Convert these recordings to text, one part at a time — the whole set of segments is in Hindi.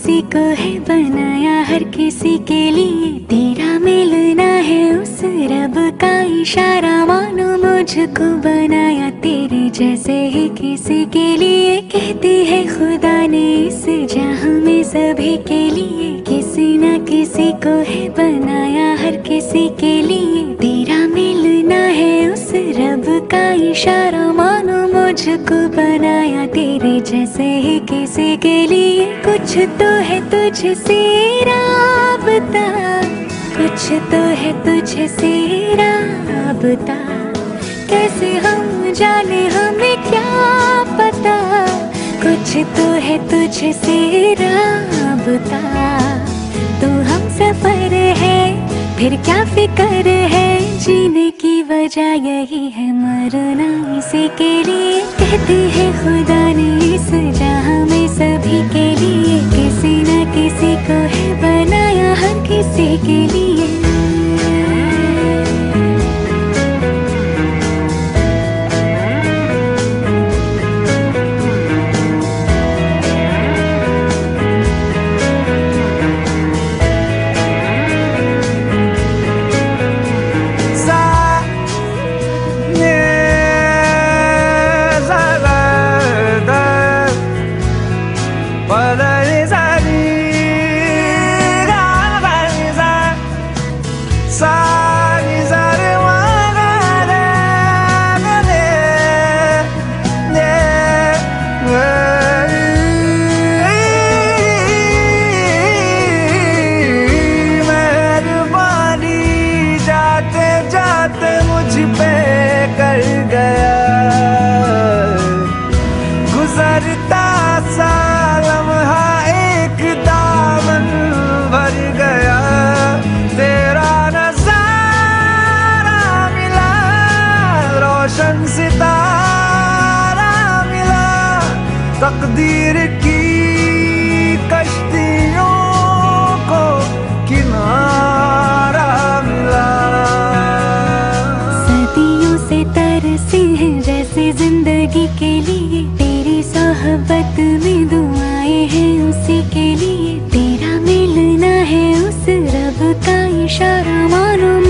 किसी को है बनाया, हर किसी के लिए। तेरा मिलना है उस रब का इशारा। मानो मुझको बनाया तेरे जैसे ही किसी के लिए। कहती है, खुदा ने इस जैसे ही किसी के लिए कुछ तो है तुझसे राबता। कुछ तो है तुझसे राबता। कैसे हम जाने हमें क्या पता? कुछ तो है तुझसे राबता। तो हम सफ़र है, फिर क्या फिकर है? जीने की वजह यही है मरना इसी के लिए। कहते हैं, खुदा ने इस जहाँ में सभी के लिए किसी न किसी को है बनाया हर किसी के लिए। तकदीर की कश्तियों को किनारा मिला। सदियों से तरसी हैं जैसे ज़िंदगी के लिए, तेरी सोहबत में दुआएँ हैं उसी के लिए, तेरा मिलना है उस रब का इशारा मानो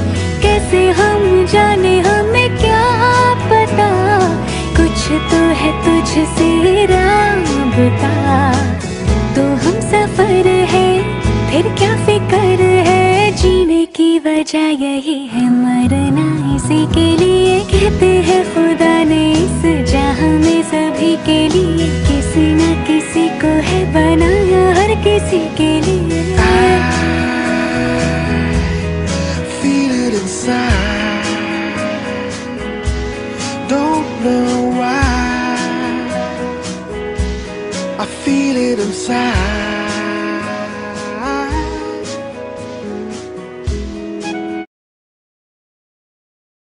कैसे हम जाने हमें क्या पता? कुछ तो है तुझसे राबता तो हम सफ़र है, फिर क्या फिकर है? जीने की वजह यही है मरना इसी के लिए। कहते हैं खुदा ने इस जहाँ में सभी के लिए, किसी न किसी को है बनाया हर किसी के लिए। Don't know why. I feel it inside.